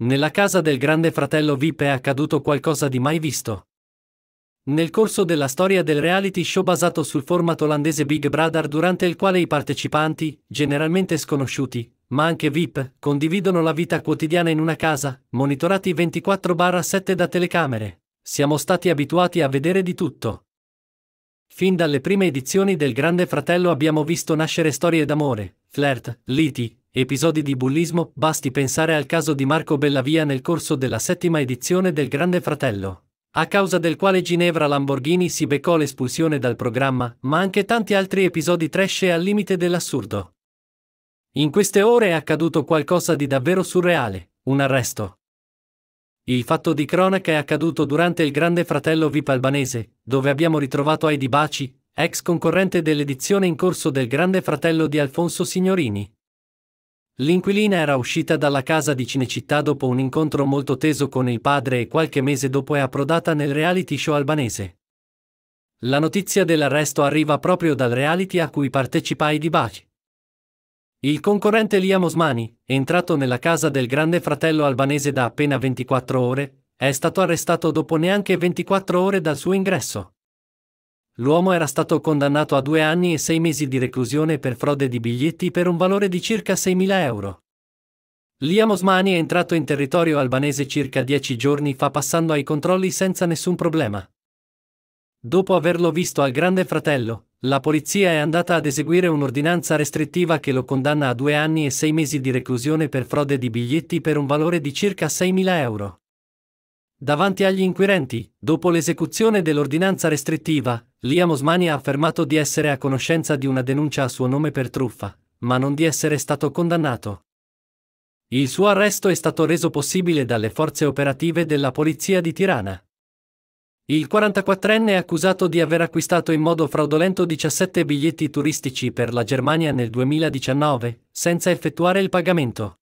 Nella casa del grande fratello VIP è accaduto qualcosa di mai visto. Nel corso della storia del reality show basato sul format olandese Big Brother durante il quale i partecipanti, generalmente sconosciuti, ma anche VIP, condividono la vita quotidiana in una casa, monitorati 24-7 da telecamere, siamo stati abituati a vedere di tutto. Fin dalle prime edizioni del Grande Fratello abbiamo visto nascere storie d'amore, flirt, liti, episodi di bullismo, basti pensare al caso di Marco Bellavia nel corso della settima edizione del Grande Fratello, a causa del quale Ginevra Lamborghini si beccò l'espulsione dal programma, ma anche tanti altri episodi trash al limite dell'assurdo. In queste ore è accaduto qualcosa di davvero surreale, un arresto. Il fatto di cronaca è accaduto durante il Grande Fratello VIP albanese, dove abbiamo ritrovato Heidi Baci, ex concorrente dell'edizione in corso del Grande Fratello di Alfonso Signorini. L'inquilina era uscita dalla casa di Cinecittà dopo un incontro molto teso con il padre e qualche mese dopo è approdata nel reality show albanese. La notizia dell'arresto arriva proprio dal reality a cui partecipa Heidi Baci. Il concorrente Liam Osmani, entrato nella casa del grande fratello albanese da appena 24 ore, è stato arrestato dopo neanche 24 ore dal suo ingresso l'uomo era stato condannato a due anni e sei mesi di reclusione per frode di biglietti per un valore di circa 6.000 euro. Liam Osmani è entrato in territorio albanese circa dieci giorni fa passando ai controlli senza nessun problema. Dopo averlo visto al Grande Fratello, la polizia è andata ad eseguire un'ordinanza restrittiva che lo condanna a due anni e sei mesi di reclusione per frode di biglietti per un valore di circa 6.000 euro. Davanti agli inquirenti, dopo l'esecuzione dell'ordinanza restrittiva, Liam Osmani ha affermato di essere a conoscenza di una denuncia a suo nome per truffa, ma non di essere stato condannato. Il suo arresto è stato reso possibile dalle forze operative della polizia di Tirana. Il 44enne è accusato di aver acquistato in modo fraudolento 17 biglietti turistici per la Germania nel 2019, senza effettuare il pagamento.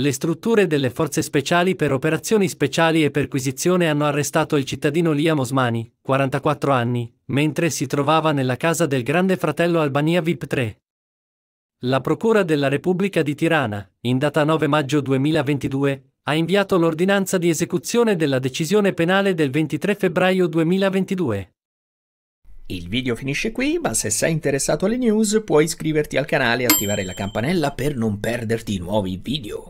Le strutture delle forze speciali per operazioni speciali e perquisizione hanno arrestato il cittadino Liam Osmani, 44 anni, mentre si trovava nella casa del grande fratello Albania VIP 3. La Procura della Repubblica di Tirana, in data 9 maggio 2022, ha inviato l'ordinanza di esecuzione della decisione penale del 23 febbraio 2022. Il video finisce qui, ma se sei interessato alle news puoi iscriverti al canale e attivare la campanella per non perderti nuovi video.